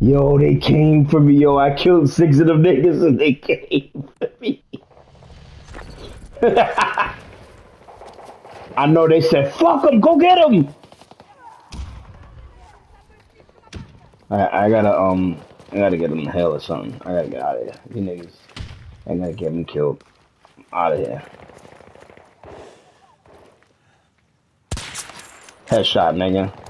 Yo, they came for me. Yo, I killed six of them niggas and they came for me. I know they said, fuck them, go get them. I, I gotta, um, I gotta get them in hell or something. I gotta get out of here. These niggas, I gotta get them killed. Out of here. Headshot, nigga.